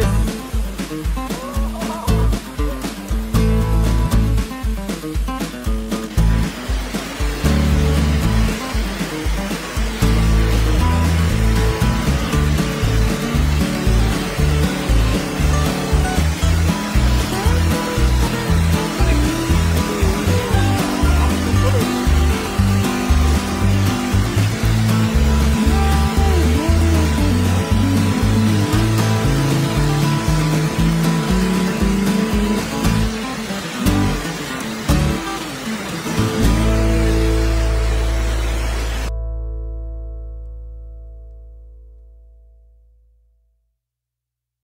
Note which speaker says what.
Speaker 1: it.